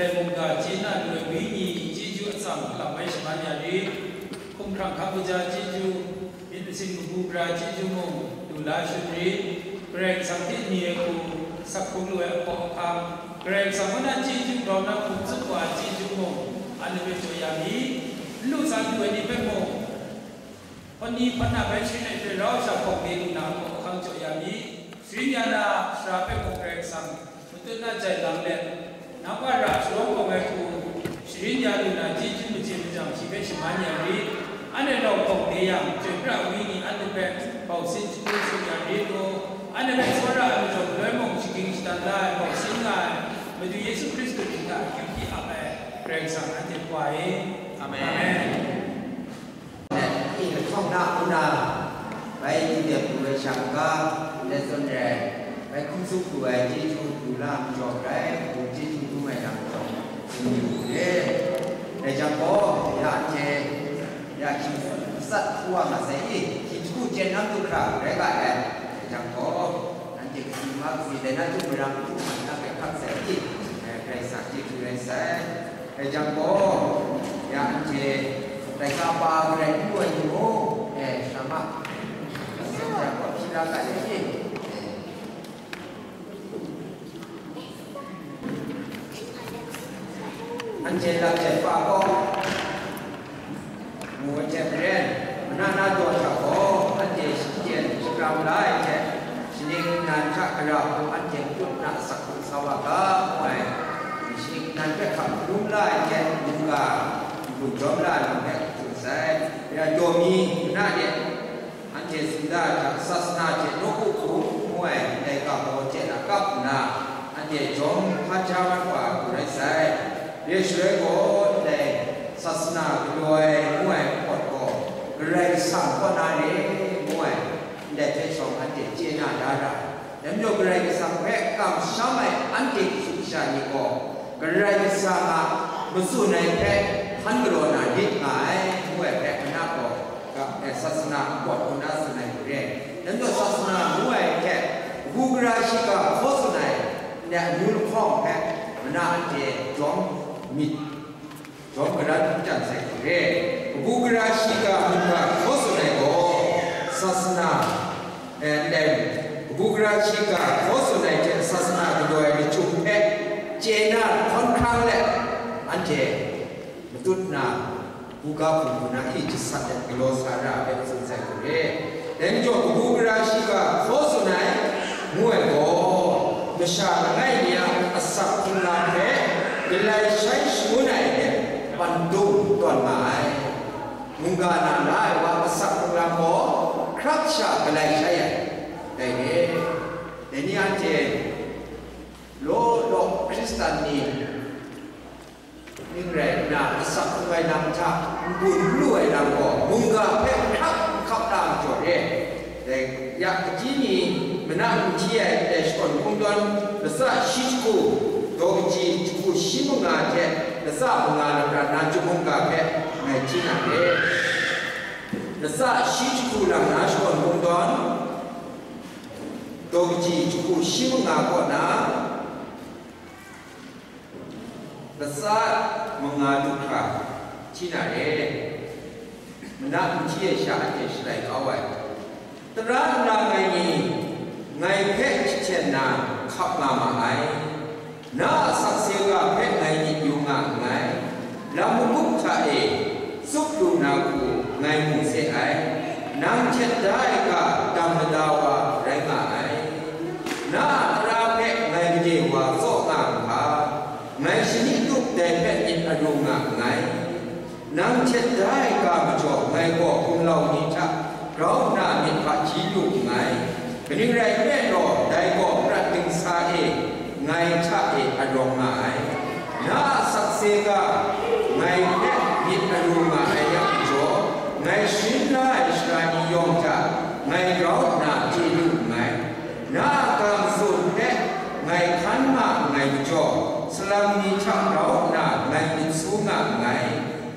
รมงกาจีน่โดยวิญญาจีจูสัมลำไม่สมานาดีคุ้มครองข้าพเจ้าจีจูอินสิงบูราจีจูมงดูลาชุรีเกรงสังที่เนียกูสักคุลเวยปองคำเกรงสังมนาจีจูรอนักคุ้มสุขว่าจีจูมงอันเป็นตัวอย่างนี้ลูกสันด้วยนี่เป็นมงวันนี้พนักไปชิ้นในเรื่องาวของเมนูนามของข้างวอย่างนี้สิญญาณาสราเป็นของเกรงสังมัตัน่าใจลังเลနောက်ကရာစလုံးပေါ်မဲ့ကိုရှိညာလူနာကြည်ကျူးခြင်းကြောင့်ရှိပဲရှိမှညာရီအနေတော့ပုံနေရကျေပြဝီနီအန်ဘက်ပေါ့စင်ချူစင်ညာရီကိုအနေနဲ့ဆောရာအမျိုးလွဲမုံရှိကင်းစတန်ဒတ်ပေါ့စင်ကမဒီယေရှုခရစ်တုကကကြည့်အမဲပရက်ဆာအန်ပွားေအာမင်အာမင်ဒီခေါင်းနာဦးနာဘိုင်ဒီတဲ့ပူရရှာကလက်စွန်တဲ့ဘိုင်ခုစုကူအကျေချူဒူလာကြောက်ရဲကိုကြည့်ไอ้จังโป้ยาเจยาชิมสัตว์ทั่วมาใส่ยี่ชิมกูเจนนั่งดูคราวได้ไหมไอ้จังโป้นั่งเจกินมากสิแต่นั่งดูมันรังดูมันนั่งไปพักเสร็จยี่ไอ้ใครสักยี่ดูเรนเซ่ไอ้จังโป้ยาเจแต่ข้าวเปล่าแรงด้วยอยู่ไอ้สามะสามะพี่ได้ไหมยี่ันเจลาเจฟาโกมัวเจเบรนมนานาตัวชาโกอันเจสเจนสุกรามได้เจชินิงนันชักราบอันเจพุทนัสักุสวะกาไปชินิงนันเปขับรุ่มไล่เจดุกาดุกจอมไล่ลงแบบสุดแสนยาโยมีหน้าเด็เจสุดาจากศาสนาเจนุกุคุมวยในกาโมเจนักกับนาอันเจจงพระเจ้ามันกว่าคุณไรแซยชูเอโกเดศาสนาโดยมวยปอดก่อเรสังกนานีมวยเด่เทศองอันเดเจนาดาดาแล้วยกเรสังเวกับชาวไมอันเดสุชาญิโก่อเรสังมุสุในแพททันกรนาดิหายมวยแพทนาโกกับศาสนาบทคณะสนัยเรแล้วยกศาสนามวยแค่กูกราชิกาโคสนัยเนี่ยยุ่งข้องแพทนาอันเดจ้อง및정의란단색의부그라시가한가고소내고사스나앤댐부그라시가고소내진사스나그도에미축해제나컨칼레안제무뚜나부가부부나이지사대글로사라백승세그레냉조부그라시가고소내무에고몇샤나이 Ilai sais munai ne bandung tuan mai. Mungga nandai wa pasak ramo kratsha kalai saya. Dai ne ni anje lo lo kristan ni nhưng rẻ là sắc ngay làm cha buồn lùi làm bỏ mung gà phép khắp khắp làm chỗ rẻ để yak chỉ ni mình ăn chia để còn công đoàn là sa shiku đôi chỉ ရှိမငါချက်နစမငါလောက်တာနာချုံကကဲမဲချင်းနာလေနစရှိချခုလာနာရှောဘုံတော်ဒေါကကြီးချခုရှိမငါကောနာနစမငါဒုက္ခချင်းနာလေမနာဥကြီးရဲ့ရှာအကျင့်ရှိလိုက်ကောင်းပါတရဏနာငိုင်ငိုင်ခက်ချက်နာခပ်လာမအိုင်นาสักเสียกแค่ไหนอยู่งานไงลำมุกชาเอกสุขดูนาคูไงมูเสไอนางเช็ดได้กาดำดาวาไรงาไอนาราเพ็งไงเจวาโซกางหาไงชนิดทุกแต่เพชอินอดุงานไงนางเช็ดได้กัมาจอบไงก็คุณเรานี้ชักเราหน้ามิตรชียูกไงเป็นไรแน่นอได้ก็พระติงสาเอกไงชาเออารมณ์ไงนาสักเสกาไงแน่ยิดอารมณ์ไงยักจอไงชินนาอิสรานิยองจาไงเราหนาจีนุไงนากามสุดแน่ไงขันมาไงจอสลามีชักเราหนาไงมิสูงไง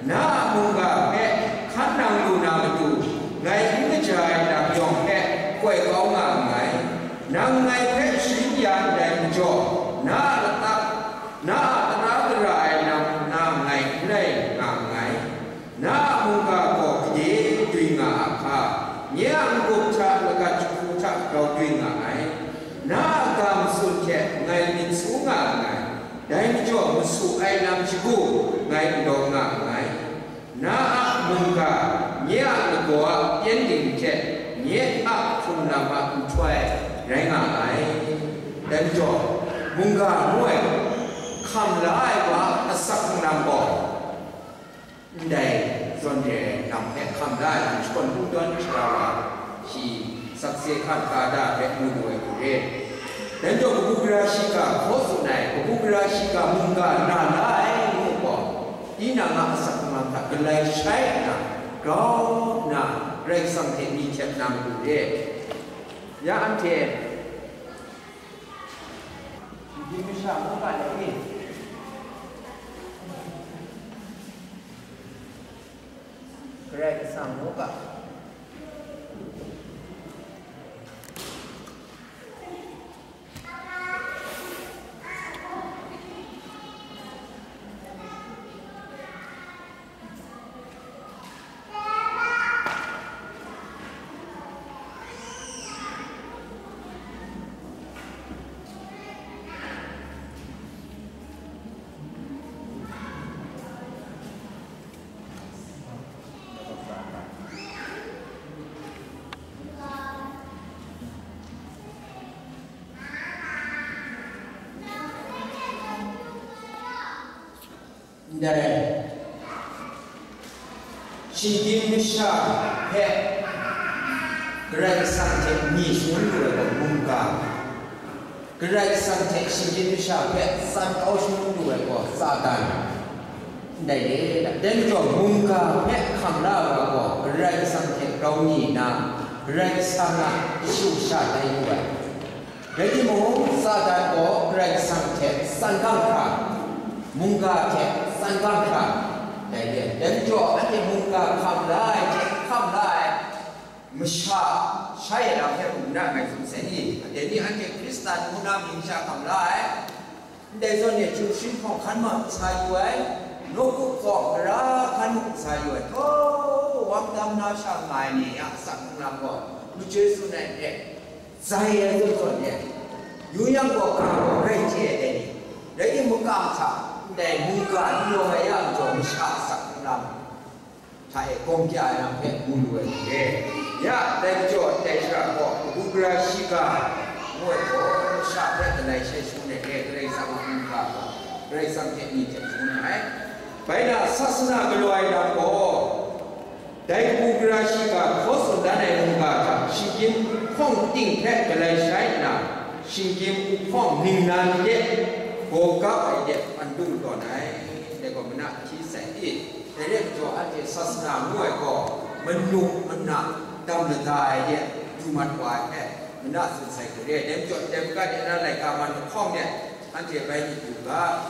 นามุงกาแน่ขันนางลูนาประตูไงไม่ใจดับยองแน่กล้วยเขางไงนางไงแค่ชินยานနာသနာတရာအိနာနာမိုင်နိုင်ငါငိုင်နာမုကကောကြေတွင်ငါအခါညံကုတ်ချလကချူချကောတွင်ငါအိုင်နာကမဆုချက်ငိုင်မင်းစုငါငိုင်ဒိုင်ကြောမဆုအိုင်နမ်ချကိုငိုင်တော့ငါငိုင်နာမုကညံကောပြင်းတင်ချက်ညံအခုနာမအထွဲရိုင်းငါအိုင်ဒိုင်ကြောမုကနွဲ့คำร้ายว่าอัศักนำบอกใดส่วนใหญ่นำแห่คำได้ชนผู้ดอนชาวาชีสักเสียขัดกาดาและมือูดวยกุเรเแต่จงกุกราชิกาโคสุนัยกุกราชิกามุงกานาลายมุบอกอีนางอัศักนำตะกลายใช้นะก็นะเรื่องสังเทมีเช็ดนำกุเรยาอันเท g ü m ü ี h a n bu kadar değil. クライさんのが Ndere. She gave me shot head. Great subject needs Mundura Munga. Great subject she gave me shot head. Some ocean Mundura or Satan. Ndere. Then you Munga head come out of great subject Roni now. Great Sana Shusha Daiwa. Ready mo Satan or great subject Sankanka. Munga head sanh tăng khả đại diện đến chỗ anh em hùng cả không lại chết không lại mishra sai là phải cũng đang ngày cũng sẽ đi đến đi anh em Christian cũng đang mình lại để do nhà chúng sinh không khăn mà sai quấy nó cũng còn ra khăn sai quấy thôi quan tâm nó sao ngày này sẵn làm rồi nó chơi này để sai là tôi còn để dù nhau có cả có cái đấy thì một cảm sao แต่มีการโยมยามจงชาสักนำถ้าเอกงจายนำเพชรบุรุษเดยะแต่จดแต่ชาบอกบุกราชิกาหน่วยขอชาเพชรในเชชูเนเกเรสังคุกาเรสังเทนีจะชูนายไปน่ะศาสนากลอยดำก็ได้บุกราชิกาขอสุดาในมุกาชิจิมข้องติ่งแพทย์กระไรใช้น่ะชิจิมข้องนินานเด็ด Boga ide pandung to nai de ko mena chi sai ti de de jo a ti sasra mu ai ko menung mena tam na dai ye tu man wa e mena sun sai ko de de jo de ka de na lai ka man khong ne an ti bai ni tu ba